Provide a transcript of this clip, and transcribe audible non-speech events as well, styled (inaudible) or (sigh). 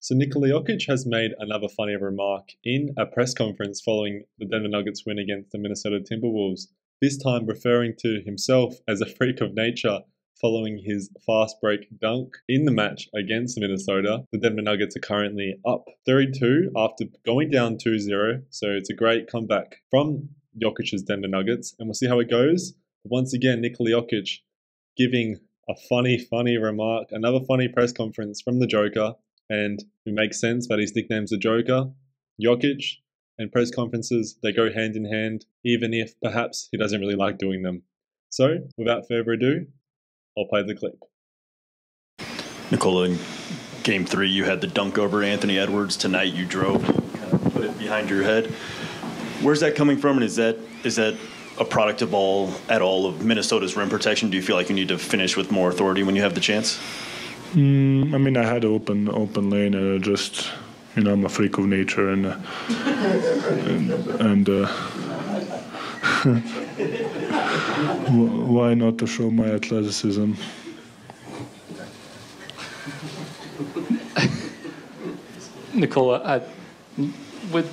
So Nikola Jokic has made another funny remark in a press conference following the Denver Nuggets win against the Minnesota Timberwolves, this time referring to himself as a freak of nature following his fast break dunk in the match against Minnesota. The Denver Nuggets are currently up 32 after going down 2-0, so it's a great comeback from Jokic's Denver Nuggets, and we'll see how it goes. Once again, Nikola Jokic giving a funny, funny remark, another funny press conference from the Joker, and it makes sense that his nickname's the Joker. Jokic and press conferences, they go hand in hand, even if perhaps he doesn't really like doing them. So, without further ado, I'll play the clip. Nikola, in game three, you had the dunk over Anthony Edwards. Tonight, you drove, kind of put it behind your head. Where's that coming from, and is that is that a product of all at all of Minnesota's rim protection? Do you feel like you need to finish with more authority when you have the chance? Mm, I mean, I had open open lane, and I just you know I'm a freak of nature, and uh, and, (laughs) and uh, (laughs) why not to show my athleticism? Nikola, I, with